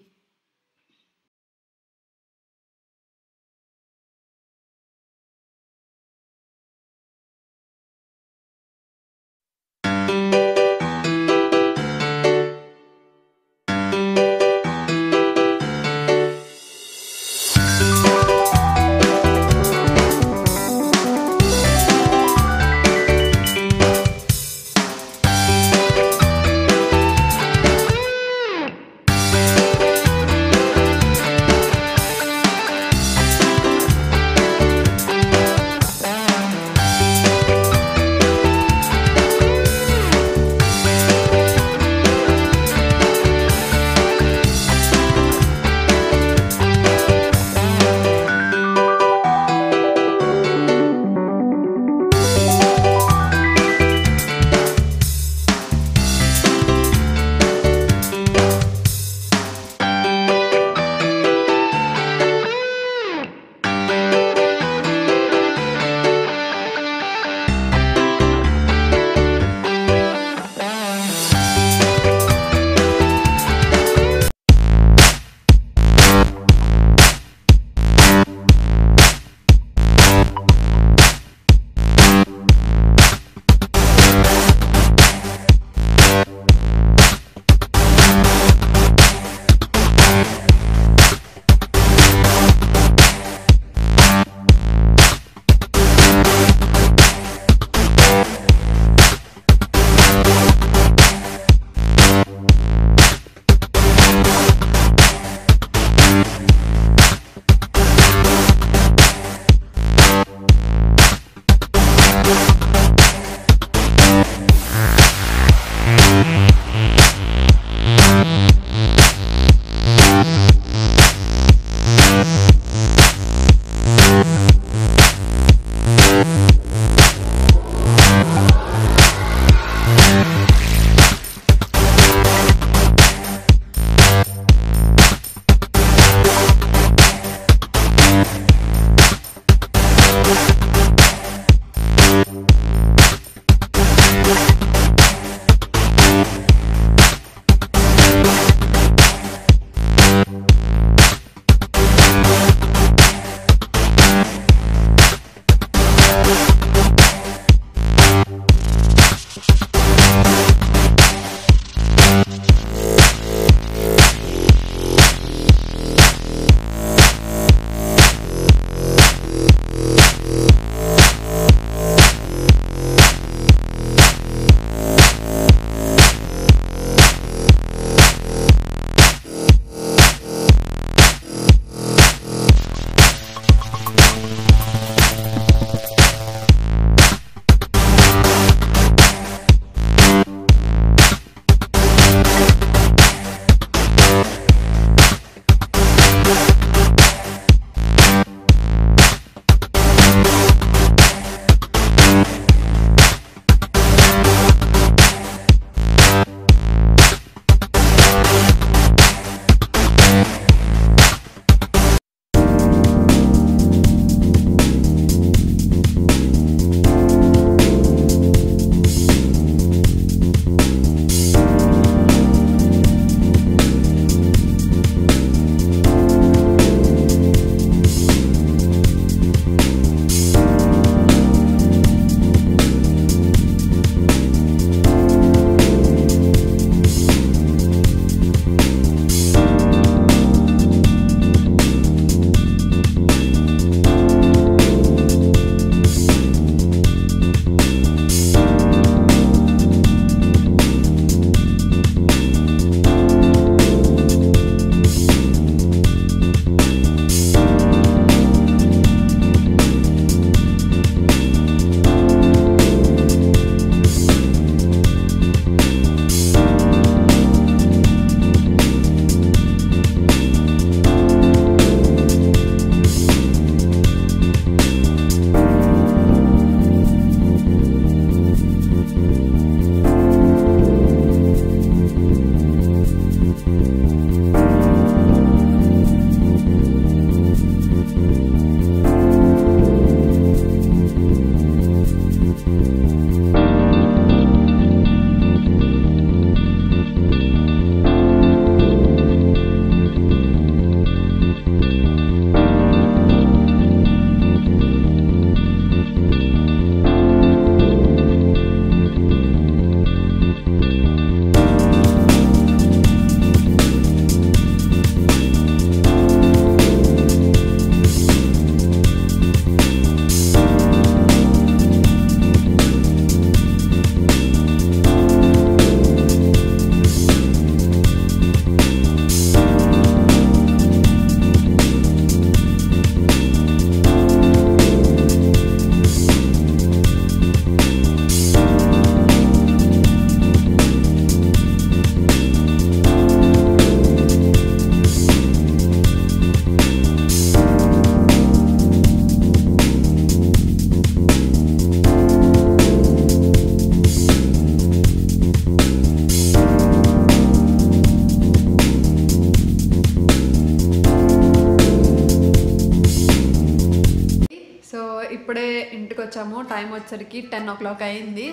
S1: వచ్చేసరికి టెన్ ఓ క్లాక్ అయింది.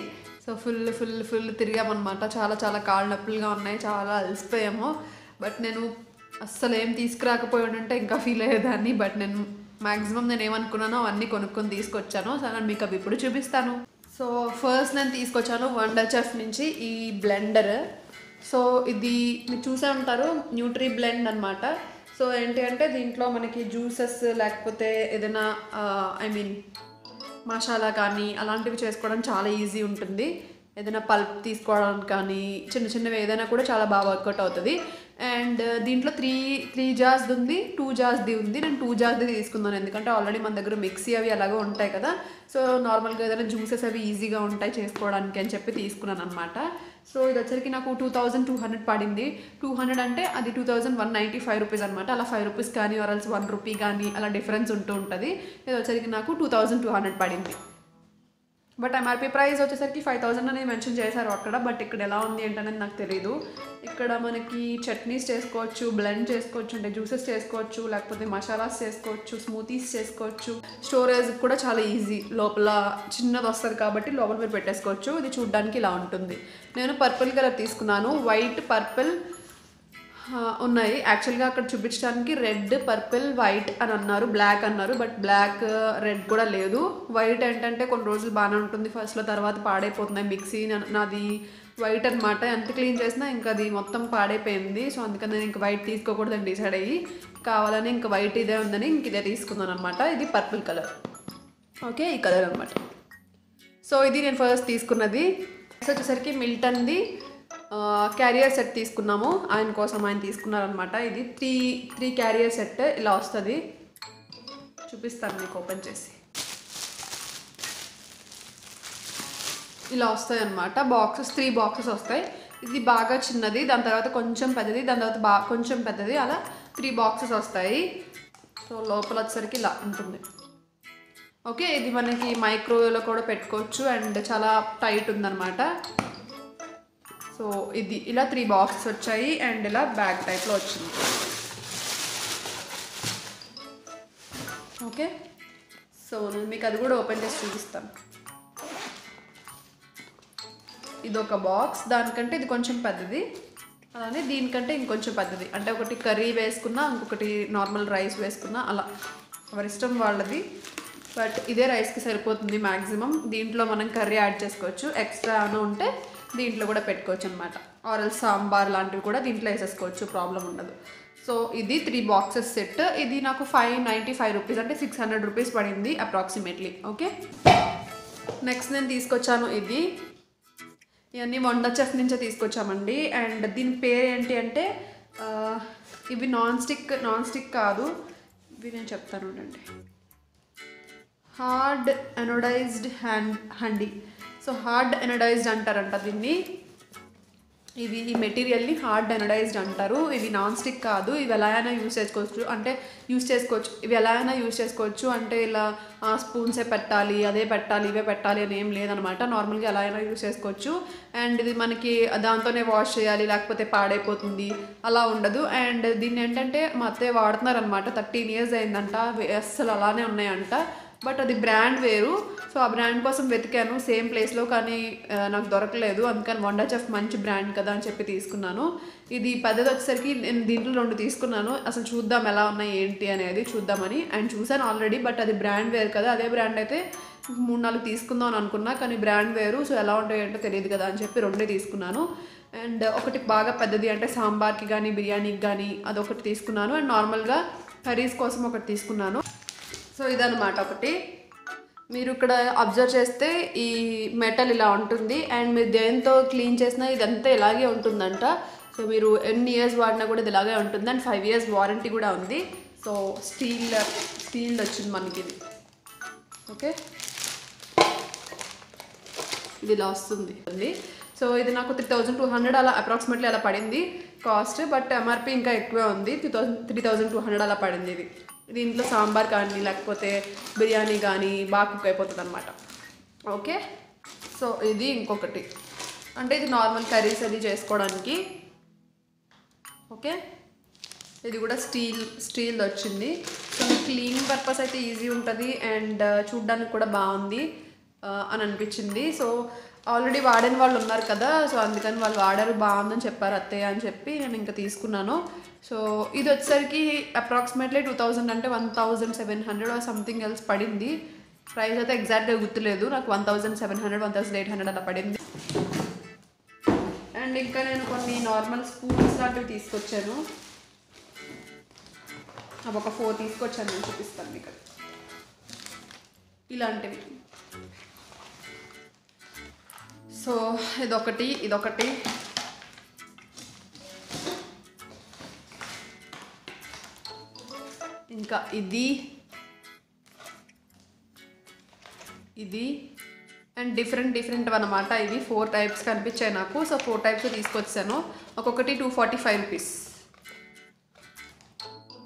S1: సో ఫుల్ ఫుల్ ఫుల్ తిరిగామన్నమాట. చాలా చాలా కాళ్ళు నొప్పులుగా ఉన్నాయి. చాలా అలసిపోయాము. బట్ నేను అస్సలు ఏం తీసుకురాకపోయి ఉంటే ఇంకా ఫీల్ అయ్యేదాన్ని. బట్ నేను మ్యాక్సిమం నేను ఏమనుకున్నానో అవన్నీ కొనుక్కొని తీసుకొచ్చాను. సో నేను మీకు అవి ఇప్పుడు చూపిస్తాను. సో ఫస్ట్ నేను తీసుకొచ్చాను వండర్ చెఫ్ నుంచి ఈ బ్లెండర్. సో ఇది మీరు చూసే ఉంటారు న్యూట్రీ బ్లెండ్ అనమాట సో ఏంటి అంటే దీంట్లో మనకి జ్యూసెస్ లేకపోతే ఏదైనా ఐ మీన్ మసాలా కానీ అలాంటివి చేసుకోవడం చాలా ఈజీ ఉంటుంది. ఏదైనా పల్ప్ తీసుకోవడానికి కానీ చిన్న చిన్నవి ఏదైనా కూడా చాలా బాగా వర్కౌట్ అవుతుంది. అండ్ దీంట్లో త్రీ త్రీ జార్స్ది ఉంది టూ జార్స్ది ఉంది. నేను టూ జార్స్ది తీసుకున్నాను. ఎందుకంటే ఆల్రెడీ మన దగ్గర మిక్సీ అవి అలాగే ఉంటాయి కదా. సో నార్మల్గా ఏదైనా జ్యూసెస్ అవి ఈజీగా ఉంటాయి చేసుకోవడానికి అని చెప్పి తీసుకున్నాను అనమాట సో ఇది వచ్చరికి నాకు టూ థౌజండ్ టూ హండ్రెడ్ పడింది. టూ హండ్రెడ్ అంటే అది two thousand one ninety five rupees అనమాట అలా ఫైవ్ రూపీస్ కానీ ఆర్ఎల్స్ వన్ రూపీ కానీ అలా డిఫరెన్స్ ఉంటూ ఉంటుంది. ఇది వచ్చరికి నాకు టూ థౌజండ్ టూ హండ్రెడ్ పడింది. బట్ ఎంఆర్పీ ప్రైస్ వచ్చేసరికి ఫైవ్ థౌసండ్ అనేది మెన్షన్ చేశారు అక్కడ బట్ ఇక్కడ ఎలా ఉంది ఏంటనేది నాకు తెలియదు ఇక్కడ మనకి చట్నీస్ చేసుకోవచ్చు బ్లెండ్ చేసుకోవచ్చు అంటే జ్యూసెస్ చేసుకోవచ్చు లేకపోతే మసాలాస్ చేసుకోవచ్చు స్మూతీస్ చేసుకోవచ్చు. స్టోరేజ్ కూడా చాలా ఈజీ. లోపల చిన్నది వస్తుంది కాబట్టి లోపల మీరు పెట్టేసుకోవచ్చు. ఇది చూడడానికి ఇలా ఉంటుంది. నేను పర్పుల్ కలర్ తీసుకున్నాను. వైట్ పర్పుల్ ఉన్నాయి. యాక్చువల్గా అక్కడ చూపించడానికి రెడ్ పర్పుల్ వైట్ అని అన్నారు. బ్లాక్ అన్నారు. బట్ బ్లాక్ రెడ్ కూడా లేదు. వైట్ ఏంటంటే కొన్ని రోజులు బాగానే ఉంటుంది. ఫస్ట్లో తర్వాత పాడైపోతున్నాయి. మిక్సీ నాది వైట్ అనమాట ఎంత క్లీన్ చేసినా ఇంకా అది మొత్తం పాడైపోయింది. సో అందుకని నేను ఇంకా వైట్ తీసుకోకూడదని డిసైడ్ అయ్యి కావాలని ఇంకా వైట్ ఇదే ఉందని ఇంక ఇదే తీసుకున్నాను అనమాట ఇది పర్పుల్ కలర్ ఓకే ఈ కలర్ అనమాట సో ఇది నేను ఫస్ట్ తీసుకున్నది. వచ్చేసరికి మిల్టన్ది క్యారియర్ సెట్ తీసుకున్నాము. ఆయన కోసం ఆయన తీసుకున్నారనమాట ఇది త్రీ త్రీ క్యారియర్ సెట్ ఇలా వస్తుంది. చూపిస్తాను మీకు ఓపెన్ చేసి. ఇలా వస్తాయి అనమాట బాక్సెస్ త్రీ బాక్సెస్ వస్తాయి. ఇది బాగా చిన్నది దాని తర్వాత కొంచెం పెద్దది దాని తర్వాత బా కొంచెం పెద్దది అలా త్రీ బాక్సెస్ వస్తాయి. సో లోపల వచ్చేసరికి ఇలా ఉంటుంది. ఓకే ఇది మనకి మైక్రోవేవ్లో కూడా పెట్టుకోవచ్చు. అండ్ చాలా టైట్ ఉందన్నమాట. సో ఇది ఇలా త్రీ బాక్స్ వచ్చాయి అండ్ ఇలా బ్యాగ్ టైప్లో వచ్చింది. ఓకే సో నేను మీకు అది కూడా ఓపెన్ చేసి చూపిస్తాను. ఇది ఒక బాక్స్ దానికంటే ఇది కొంచెం పెద్దది. అలానే దీనికంటే ఇంకొంచెం పెద్దది. అంటే ఒకటి కర్రీ వేసుకున్నా ఇంకొకటి నార్మల్ రైస్ వేసుకున్నా అలా. ఎవరి ఇష్టం వాళ్ళది. బట్ ఇదే రైస్కి సరిపోతుంది మ్యాక్సిమం దీంట్లో మనం కర్రీ యాడ్ చేసుకోవచ్చు. ఎక్స్ట్రా అని ఉంటే దీంట్లో కూడా పెట్టుకోవచ్చు అనమాట ఆరల్ సాంబార్ లాంటివి కూడా దీంట్లో వేసేసుకోవచ్చు ప్రాబ్లం ఉండదు. సో ఇది త్రీ బాక్సెస్ సెట్ ఇది నాకు ఫైవ్ నైంటీ ఫైవ్ రూపీస్ అంటే సిక్స్ హండ్రెడ్ రూపీస్ పడింది అప్రాక్సిమేట్లీ ఓకే నెక్స్ట్ నేను తీసుకొచ్చాను ఇది. ఇవన్నీ వండ చెఫ్ నుంచే తీసుకొచ్చామండి. అండ్ దీని పేరు ఏంటి అంటే ఇవి నాన్ స్టిక్ నాన్ స్టిక్ కాదు. ఇవి నేను చెప్తాను అండి hard anodized hand handi so hard anodized అంటారంట దీన్ని. ఇవి ఈ మెటీరియల్ని హార్డ్ ఎనడైజ్డ్ అంటారు. ఇవి నాన్ స్టిక్ కాదు. ఇవి ఎలా అయినా యూస్ చేసుకోవచ్చు. అంటే యూస్ చేసుకోవచ్చు. ఇవి ఎలా అయినా యూస్ చేసుకోవచ్చు. అంటే ఇలా స్పూన్సే పెట్టాలి అదే పెట్టాలి ఇవే పెట్టాలి అని ఏం లేదనమాట. నార్మల్గా ఎలా అయినా యూస్ చేసుకోవచ్చు. అండ్ ఇది మనకి దాంతోనే వాష్ చేయాలి లేకపోతే పాడైపోతుంది. అలా ఉండదు. అండ్ దీన్ని ఏంటంటే మా అత్తయ్య వాడుతున్నారనమాట. థర్టీన్ ఇయర్స్ అయిందంట. వే- అస్సలు అలానే ఉన్నాయంట. బట్ అది బ్రాండ్ వేరు. సో ఆ బ్రాండ్ కోసం వెతికాను. సేమ్ ప్లేస్లో కానీ నాకు దొరకలేదు. అందుకని వండా చెఫ్ మంచి బ్రాండ్ కదా అని చెప్పి తీసుకున్నాను. ఇది పెద్దది వచ్చేసరికి నేను దీంట్లో రెండు తీసుకున్నాను. అసలు చూద్దాం ఎలా ఉన్నాయి ఏంటి అనేది చూద్దామని. అండ్ చూశాను ఆల్రెడీ బట్ అది బ్రాండ్ వేరు కదా. అదే బ్రాండ్ అయితే మూడు నాలుగు తీసుకుందాం అని అనుకున్నా కానీ బ్రాండ్ వేరు. సో ఎలా ఉంటాయి ఏంటో తెలియదు కదా అని చెప్పి రెండే తీసుకున్నాను. అండ్ ఒకటి బాగా పెద్దది అంటే సాంబార్కి కానీ బిర్యానీకి కానీ అదొకటి తీసుకున్నాను. అండ్ నార్మల్గా కర్రీస్ కోసం ఒకటి తీసుకున్నాను. సో ఇదన్నమాట ఒకటి. మీరు ఇక్కడ అబ్జర్వ్ చేస్తే ఈ మెటల్ ఇలా ఉంటుంది అండ్ మీరు దేంతో క్లీన్ చేసినా ఇదంతా ఇలాగే ఉంటుందంట. సో మీరు ఎన్ని ఇయర్స్ వాడినా కూడా ఇది ఇలాగే ఉంటుంది. అండ్ ఫైవ్ ఇయర్స్ వారంటీ కూడా ఉంది. సో స్టీల్ స్టీల్ వచ్చింది మనకి ఇది. ఓకే? ఇది ఇలా వస్తుంది. ఉంది సో ఇది నాకు త్రీ థౌజండ్ టూ హండ్రెడ్ అలా అప్రాక్సిమేట్లీ అలా పడింది కాస్ట్ బట్ ఎంఆర్పి ఇంకా ఎక్కువే ఉంది. Three thousand three thousand two hundred అలా పడింది ఇది. దీంట్లో సాంబార్ కానీ లేకపోతే బిర్యానీ కానీ బాగా కుక్ అయిపోతుంది అనమాట ఓకే? సో ఇది ఇంకొకటి. అంటే ఇది నార్మల్ కర్రీస్ అది చేసుకోవడానికి. ఓకే? ఇది కూడా స్టీల్ స్టీల్ వచ్చింది. సో క్లీనింగ్ పర్పస్ అయితే ఈజీ ఉంటుంది అండ్ చూడ్డానికి కూడా బాగుంది అని అనిపించింది. సో ఆల్రెడీ వాడిన వాళ్ళు ఉన్నారు కదా సో అందుకని వాళ్ళు వాడారు బాగుందని చెప్పారు అత్తయ్య అని చెప్పి నేను ఇంకా తీసుకున్నాను. సో ఇది వచ్చేసరికి అప్రాక్సిమేట్లీ టూ థౌజండ్ అంటే one thousand seven hundred something else పడింది. ప్రైస్ అయితే ఎగ్జాక్ట్గా గుర్తులేదు నాకు one thousand seven hundred one thousand eight hundred అలా పడింది. అండ్ ఇంకా నేను కొన్ని నార్మల్ స్పూన్స్ లాంటివి తీసుకొచ్చాను. అవి ఒక ఫోర్ తీసుకొచ్చాను నేను చూపిస్తాను మీకు. ఇలాంటివి. సో ఇదొకటి ఇదొకటి. ఇంకా ఇది. ఇది. అండ్ డిఫరెంట్ డిఫరెంట్ అనమాట ఇది ఫోర్ టైప్స్ కనిపించాయి నాకు. సో ఫోర్ టైప్స్ తీసుకొచ్చాను. ఒక్కొక్కటి టూ ఫార్టీ ఫైవ్ రూపీస్.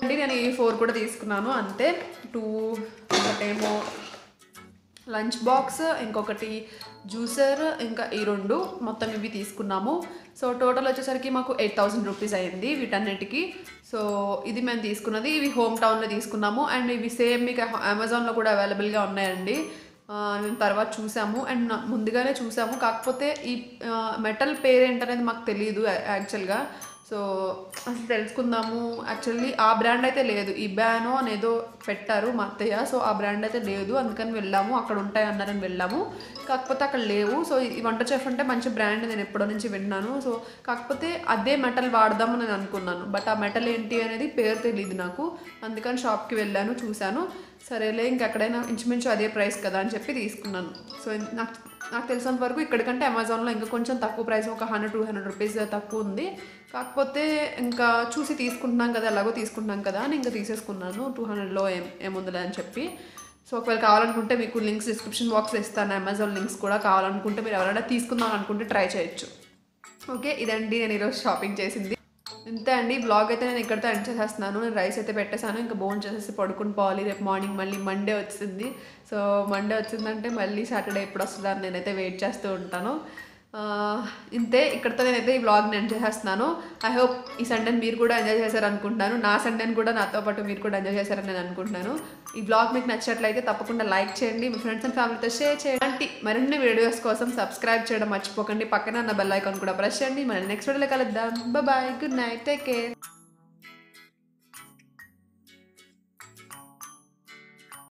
S1: అంటే నేను ఈ ఫోర్ కూడా తీసుకున్నాను. అంతే. టూ ఒకటేమో లంచ్ బాక్స్ ఇంకొకటి జ్యూసర్ ఇంకా ఈ రెండు మొత్తం ఇవి తీసుకున్నాము. సో టోటల్ వచ్చేసరికి మాకు ఎయిట్ థౌసండ్ రూపీస్ అయింది వీటన్నిటికీ. సో ఇది మేము తీసుకున్నది ఇవి హోమ్ టౌన్లో తీసుకున్నాము. అండ్ ఇవి సేమ్ మీకు అమెజాన్లో కూడా అవైలబుల్గా ఉన్నాయండి. మేము తర్వాత చూసాము. అండ్ ముందుగానే చూసాము. కాకపోతే ఈ మెటల్ పేరేంటనేది మాకు తెలియదు యాక్చువల్గా. సో అసలు తెలుసుకుందాము. యాక్చువల్లీ ఆ బ్రాండ్ అయితే లేదు. ఈ బ్యానో అనేదో పెట్టారు మా అత్తయ్య. సో ఆ బ్రాండ్ అయితే లేదు. అందుకని వెళ్ళాము. అక్కడ ఉంటాయి అన్నారని వెళ్ళాము. కాకపోతే అక్కడ లేవు. సో ఈ వంట చెఫ్ అంటే మంచి బ్రాండ్ నేను ఎప్పటి నుంచి విన్నాను. సో కాకపోతే అదే మెటల్ వాడదాము నేను అనుకున్నాను. బట్ ఆ మెటల్ ఏంటి అనేది పేరు తెలియదు నాకు. అందుకని షాప్కి వెళ్ళాను చూశాను. సరేలే ఇంకెక్కడైనా ఇంచుమించు అదే ప్రైస్ కదా అని చెప్పి తీసుకున్నాను. సో నాకు నాకు తెలిసినంత వరకు ఇక్కడికంటే అమెజాన్లో ఇంకా కొంచెం తక్కువ ప్రైస్ ఒక హండ్రెడ్ టూ హండ్రెడ్ రూపీస్ తక్కువ ఉంది. కాకపోతే ఇంకా చూసి తీసుకుంటున్నాం కదా ఎలాగో తీసుకుంటున్నాం కదా అని ఇంకా తీసేసుకున్నాను. టూ హండ్రెడ్లో ఏం ఏముందిలే అని చెప్పి. సో ఒకవేళ కావాలనుకుంటే మీకు లింక్స్ డిస్క్రిప్షన్ బాక్స్లో ఇస్తాను. అమెజాన్ లింక్స్ కూడా కావాలనుకుంటే మీరు ఎవరైనా తీసుకుందాం అనుకుంటే ట్రై చేయొచ్చు. ఓకే ఇదండి నేను ఈరోజు షాపింగ్ చేసింది. ఇంతే అండి. బ్లాగ్ అయితే నేను ఇక్కడితో ఎండ్ చేసేస్తున్నాను. నేను రైస్ అయితే పెట్టేశాను. ఇంకా బోన్ చేసేసి పడుకుని పోవాలి. రేపు మార్నింగ్ మళ్ళీ మండే వచ్చింది. సో మండే వచ్చిందంటే మళ్ళీ సాటర్డే ఎప్పుడు వస్తుందని నేనైతే వెయిట్ చేస్తూ ఉంటాను. ఇంతే ఇక్కడితో నేనైతే ఈ బ్లాగ్ని ఎండ్ చేసేస్తున్నాను. ఐ హోప్ ఈ సండేని మీరు కూడా ఎంజాయ్ చేశారు అనుకుంటున్నాను నా సండేని కూడా నాతో పాటు మీరు కూడా ఎంజాయ్ చేశారని నేను అనుకుంటున్నాను. ఈ బ్లాగ్ మీకు నచ్చినట్లయితే తప్పకుండా లైక్ చేయండి. మీ ఫ్రెండ్స్ అండ్ ఫ్యామిలీతో షేర్ చేయండి. మరిన్ని వీడియోస్ కోసం సబ్స్క్రైబ్ చేయడం మర్చిపోకండి. పక్కన ఉన్న బెల్ ఐకాన్ కూడా ప్రెస్ చేయండి. మరి నెక్స్ట్ వీడియోలో కలుద్దాం. Bye good night take care